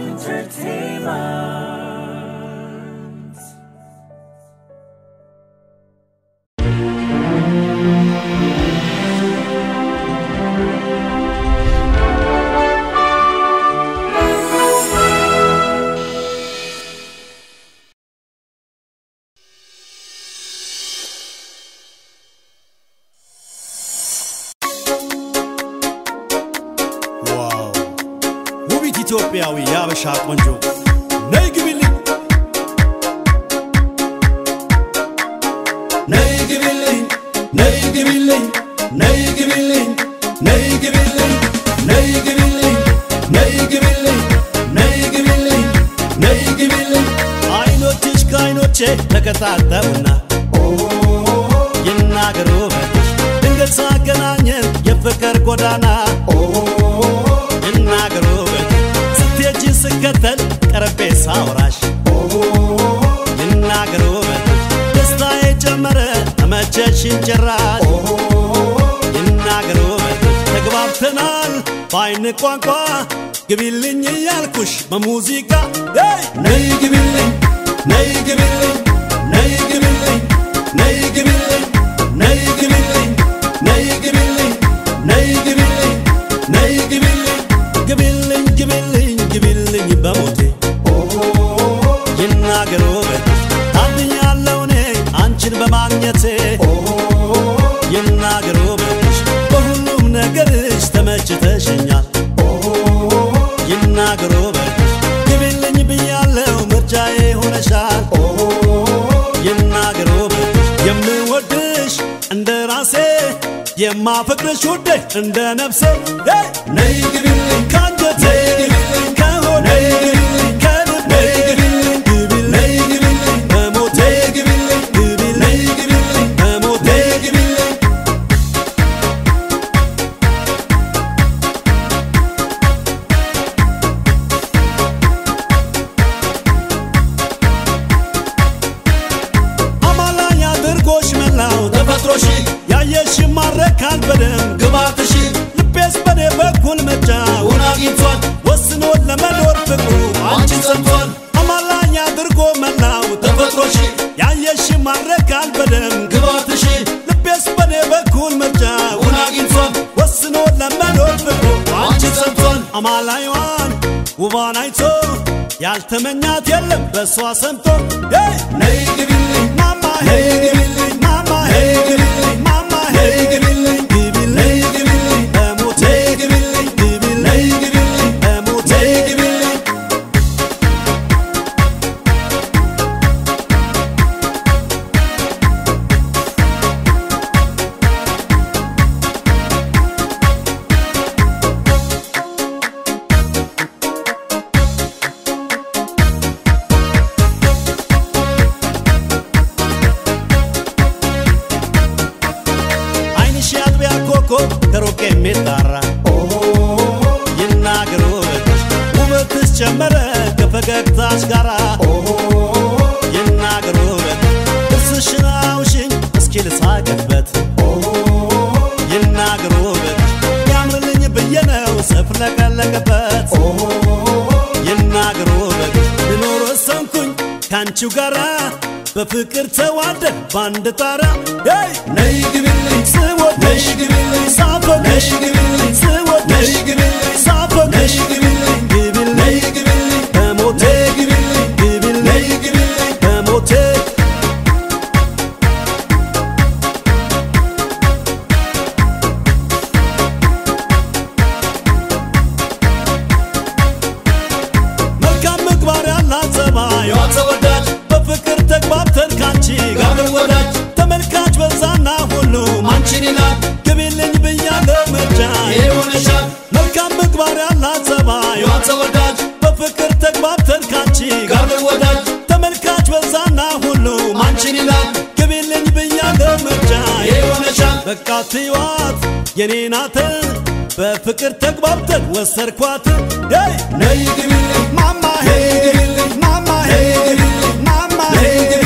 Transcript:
entertainment. ውቢት ኢትዮጵያዊ የአበሻ ቆንጆ! ነይ ግቢልኝ! ነይ ግቢልኝ! ነይ ግቢልኝ! ነይ ግቢልኝ! ነይ ግቢልኝ! ነይ ግቢልኝ! ነይ ግቢልኝ! ነይ ግቢልኝ! ነይ ግቢልኝ! አይኖችሽ ከአይኖቼ ተቀጣጠሙና ይናገሩ ድንገት ሳገናኘን የፍቅር ጎዳና ይናገሩ ይከተል ጠረጴሳ ወራሽ። ልናገር ውበትሽ ደስታ የጨመረ ተመቸሽን ጭራሽ ልናገር ውበትሽ ተግባብተናል በአይን ቋንቋ። ግቢልኝ እያልኩሽ በሙዚቃ። ነይ ግቢልኝ ነይ ግቢልኝ። በማግኘቴ ይናገሩ በልሽ በሁሉም ነገርሽ ተመችተሽኛል። ይናገሩ በልሽ ግቢልኝ ብያለው ምርጫዬ ሆነሻል። ይናገሩ በልሽ የምወድሽ እንደ ራሴ የማፈቅርሽ ውዴ እንደ ነፍሴ! ነይ ግቢልኝ ካንጀቴ በደም ግባትሽ ልቤስ በኔ በኩል ምርጫውን አግኝቷል ወስኖ ለመኖር ፍቅሩ አንቺን ሰምቷል። አማላኝ አድርጎ መላው ተፈጥሮሽ ያየሽ ይማረካል በደም ግባትሽ ልቤስ በኔ በኩል ምርጫውን አግኝቷል ወስኖ ለመኖር ፍቅሩ አንቺን ሰምቷል። አማላይዋን ውቧን አይቶ ያልተመኛት የለም በእሷ ሰምቶ! ነይ ግቢልኝ! ማማ ነይ ግቢልኝ! ማማ ነይ ግቢልኝ يقري اللي እኮ ከሩቅ የሚጣራ ይናገሩት ውበትስ ጨመረ ከፈገግታሽ ጋራ ይናገሩት እርስሽን አውሽኝ እስኪ ልሳቅበት ይናገሩት ያምርልኝ ብዬ ነው ስፍለቀለቅበት ይናገሩት ልኖር ወሰንኩኝ ከአንቺው ጋራ በፍቅር ተዋደን በአንድ ጣራ። ነይ ግቢልኝ ስወድሽ ሳፈ ነሽ ግቢልኝ ስወድሽ ሳፈ ነሽ ካንቺ ጋር ወዳጅ ተመልካች በዛና ሁሉም አንቺን ይላል ግቢልኝ ብያለሁ ምርጫ ይሆነሻል በቃ ትይዋት የኔ ናት በፍቅር ተግባብተን ወሰርኳት! ነይ ግቢልኝ ማማ ሄይ ግቢልኝ ማማ ሄይ ግቢልኝ ማማ ሄይ ግቢልኝ